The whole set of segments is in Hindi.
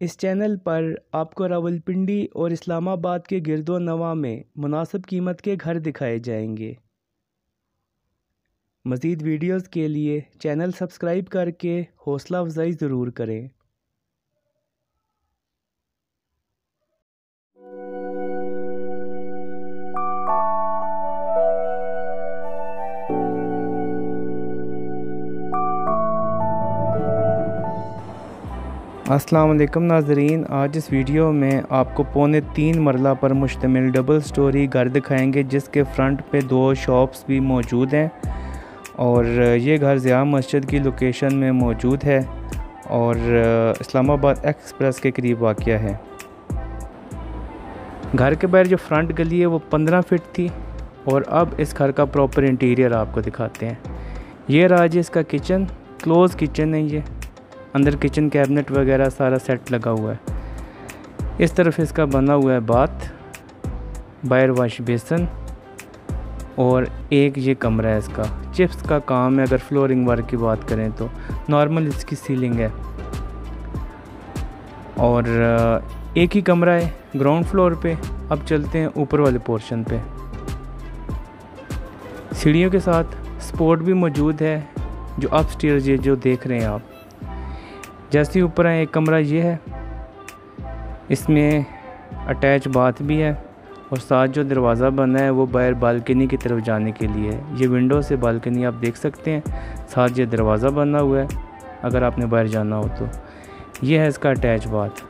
इस चैनल पर आपको रावलपिंडी और इस्लामाबाद के गिरदो नवा में मुनासिब कीमत के घर दिखाए जाएँगे। मज़ीद वीडियोज़ के लिए चैनल सब्सक्राइब करके हौसला अफजाई ज़रूर करें। वालेकुम नाजरीन, आज इस वीडियो में आपको पौने तीन मरला पर मुश्तमिल डबल स्टोरी घर दिखाएँगे, जिसके फ्रंट पे दो शॉप्स भी मौजूद हैं। और ये घर ज़िया मस्जिद की लोकेशन में मौजूद है और इस्लामाबाद एक्सप्रेस के करीब वाक़ है। घर के बाहर जो फ्रंट गली है, वो पंद्रह फिट थी और अब इस घर का प्रॉपर इंटीरियर आपको दिखाते हैं। ये राज इसका किचन, क्लोज़ किचन है ये। अंदर किचन कैबिनेट वगैरह सारा सेट लगा हुआ है। इस तरफ़ इसका बना हुआ है बाथ बायर वाश बेसन और एक ये कमरा है इसका। चिप्स का काम है, अगर फ्लोरिंग वर्क की बात करें तो। नॉर्मल इसकी सीलिंग है। और एक ही कमरा है ग्राउंड फ्लोर पे। अब चलते हैं ऊपर वाले पोर्शन पे। सीढ़ियों के साथ स्पोर्ट भी मौजूद है, जो अप ये जो देख रहे हैं आप। जैसे ही ऊपर आए, एक कमरा ये है। इसमें अटैच बाथ भी है और साथ जो दरवाज़ा बना है, वो बाहर बालकनी की तरफ़ जाने के लिए है। ये विंडो से बालकनी आप देख सकते हैं, साथ ये दरवाज़ा बना हुआ है, अगर आपने बाहर जाना हो तो। ये है इसका अटैच बाथ।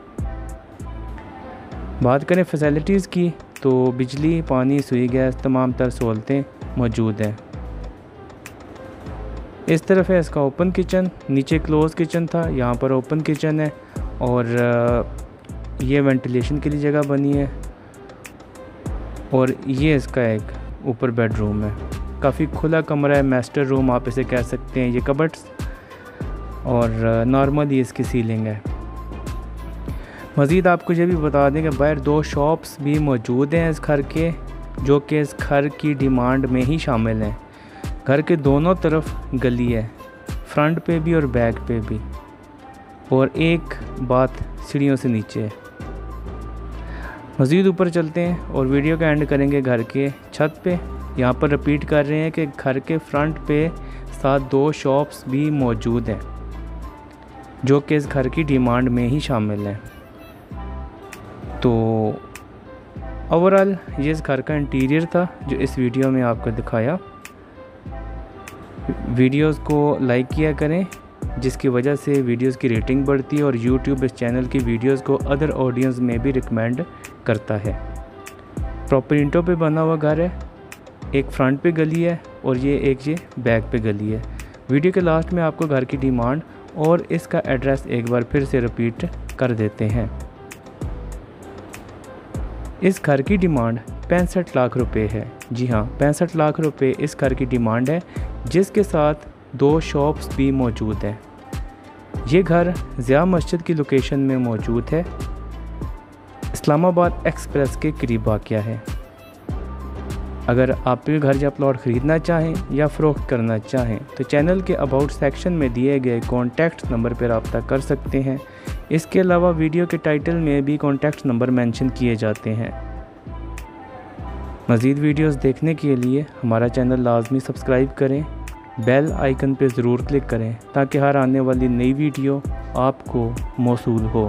बात करें फैसिलिटीज़ की तो बिजली, पानी, सुई, गैस तमाम तर सहूलतें मौजूद हैं। इस तरफ़ है इसका ओपन किचन, नीचे क्लोज़ किचन था, यहाँ पर ओपन किचन है और ये वेंटिलेशन के लिए जगह बनी है और ये इसका एक ऊपर बेडरूम है। काफ़ी खुला कमरा है, मास्टर रूम आप इसे कह सकते हैं, ये कबट्स और नॉर्मल इसकी सीलिंग है। मज़ीद आपको ये भी बता दें कि बाहर दो शॉप्स भी मौजूद हैं इस घर के, जो कि इस घर की डिमांड में ही शामिल हैं। घर के दोनों तरफ़ गली है, फ्रंट पे भी और बैक पे भी, और एक बात सीढ़ियों से नीचे है। मज़ीद ऊपर चलते हैं और वीडियो का एंड करेंगे घर के छत पे। यहाँ पर रिपीट कर रहे हैं कि घर के फ्रंट पे साथ दो शॉप्स भी मौजूद हैं, जो कि इस घर की डिमांड में ही शामिल हैं। तो ओवरऑल ये इस घर का इंटीरियर था, जो इस वीडियो में आपको दिखाया। वीडियोस को लाइक किया करें, जिसकी वजह से वीडियोस की रेटिंग बढ़ती है और यूट्यूब इस चैनल की वीडियोस को अदर ऑडियंस में भी रिकमेंड करता है। प्रॉपर इंटो पे बना हुआ घर है, एक फ्रंट पे गली है और ये एक ये बैक पे गली है। वीडियो के लास्ट में आपको घर की डिमांड और इसका एड्रेस एक बार फिर से रिपीट कर देते हैं। इस घर की डिमांड पैंसठ लाख रुपए है। जी हाँ पैंसठ लाख रुपए इस घर की डिमांड है, जिसके साथ दो शॉप्स भी मौजूद हैं। ये घर ज़िया मस्जिद की लोकेशन में मौजूद है। इस्लामाबाद एक्सप्रेस के करीब वाक़ है। अगर आप भी घर या प्लॉट ख़रीदना चाहें या फ़रोख्त करना चाहें तो चैनल के अबाउट सेक्शन में दिए गए कॉन्टैक्ट नंबर पर रबता कर सकते हैं। इसके अलावा वीडियो के टाइटल में भी कॉन्टैक्ट नंबर मेंशन किए जाते हैं। मज़ीद वीडियोस देखने के लिए हमारा चैनल लाजमी सब्सक्राइब करें, बेल आइकन पर ज़रूर क्लिक करें ताकि हर आने वाली नई वीडियो आपको मौसू हो।